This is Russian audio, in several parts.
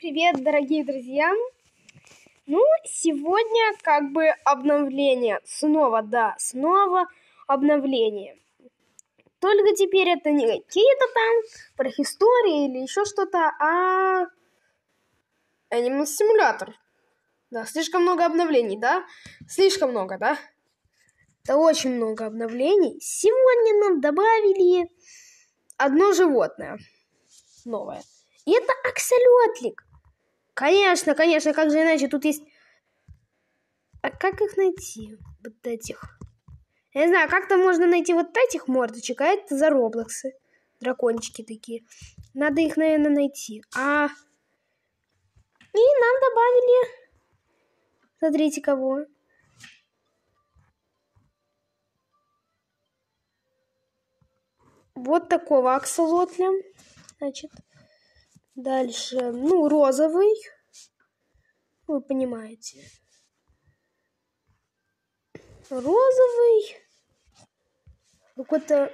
Привет, дорогие друзья! Ну, сегодня как бы обновление. Снова, да, снова обновление. Только теперь это не какие-то там про истории или еще что-то, а Animal Simulator. Да, слишком много обновлений, да? Слишком много, да? Это очень много обновлений. Сегодня нам добавили одно животное новое. И это аксолотлик. Конечно, конечно, как же иначе? Тут есть... А как их найти? Вот этих. Я не знаю, как-то можно найти вот этих мордочек, а это за роблоксы. Дракончики такие. Надо их, наверное, найти. А... И нам добавили... Смотрите, кого. Вот такого аксолотля. Значит, дальше, ну, розовый. Вы понимаете. Розовый. Какой-то...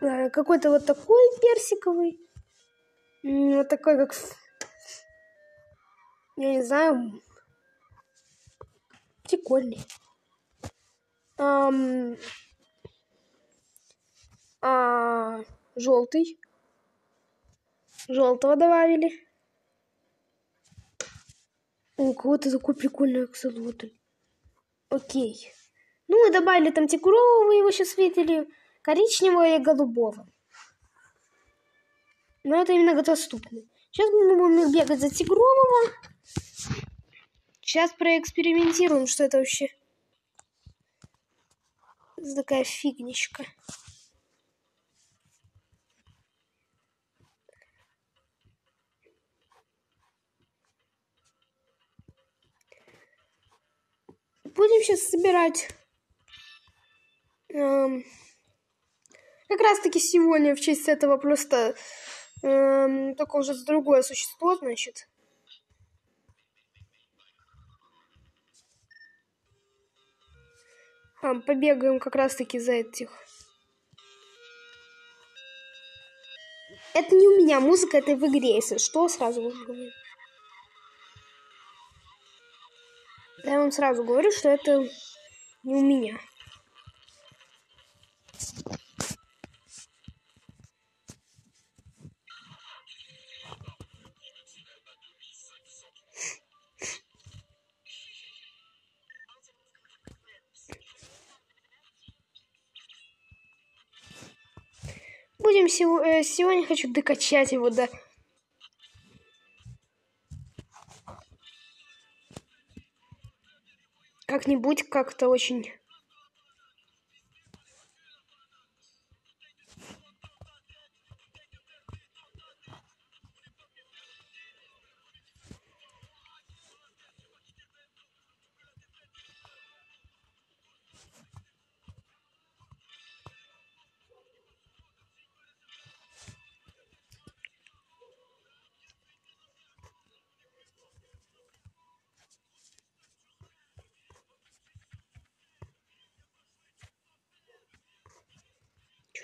Э, какой-то вот такой персиковый. Вот такой, как... Я не знаю. Прикольный. Ам... А, желтый. Желтого добавили. У кого-то такой прикольный аксолотль. Окей. Ну, и добавили там тигрового, его сейчас видели, коричневого и голубого. Но это именно доступно. Сейчас мы будем бегать за тигрового. Сейчас проэкспериментируем, что это вообще такая фигничка. Будем сейчас собирать эм, как раз таки сегодня в честь этого просто эм, только уже другое существо, значит. А, побегаем как раз таки за этих. Это не у меня музыка, это в игре, если что, сразу говорю. Я вам сразу говорю, что это не у меня. Будем э, сегодня хочу докачать его до как-нибудь как-то очень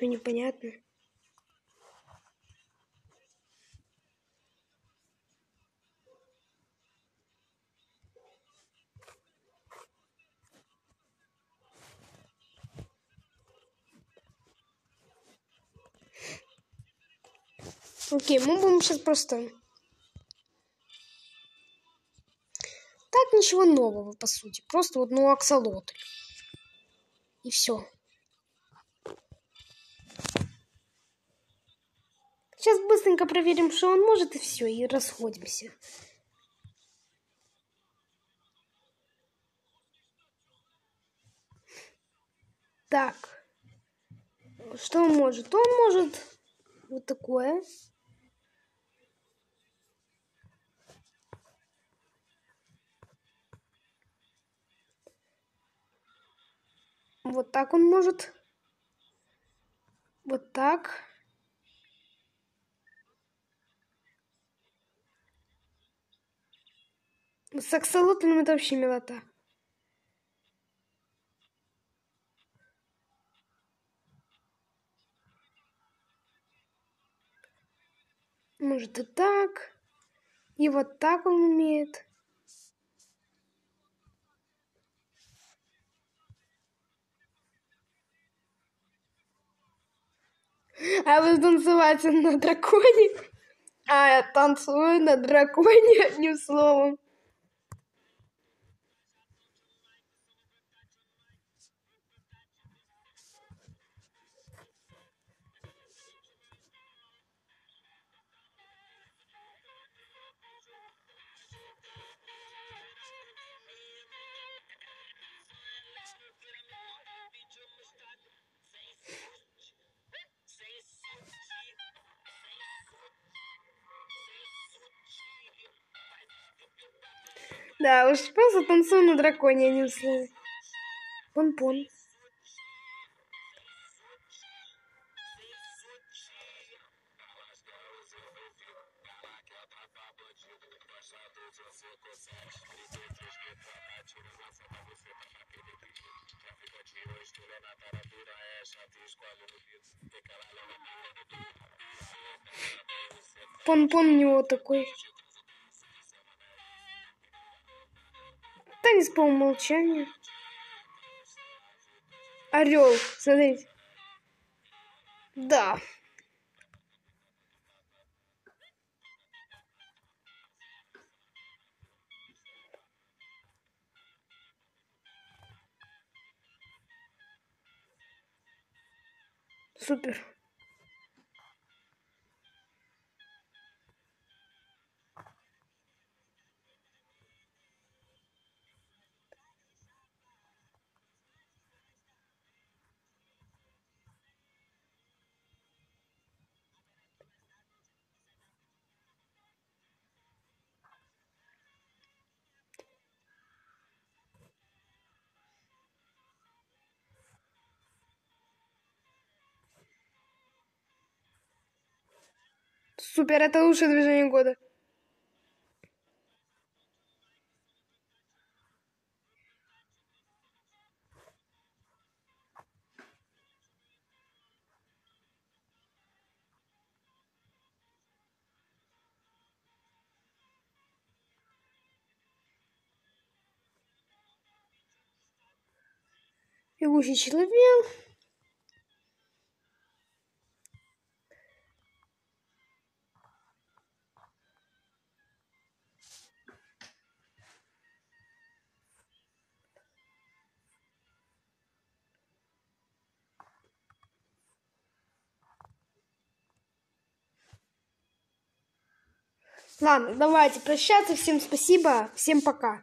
Что непонятно? Окей, мы будем сейчас просто... Так ничего нового, по сути. Просто вот, ну, аксолотль. И все. Сейчас быстренько проверим, что он может, и все, и расходимся. Так. Что он может? Он может вот такое. Вот так он может. Вот так. С аксолотлем это вообще милота. Может и так. И вот так он умеет. А я буду танцевать на драконе. А я танцую на драконе одним словом. Да, уж просто танцую на драконе, а не условно. Пон-пон. Пон-пон у него такой. Танец по умолчанию. Орел, смотрите. Да. Супер. Супер, это лучшее движение года. Бегущий человек. Ладно, давайте прощаться. Всем спасибо. Всем пока.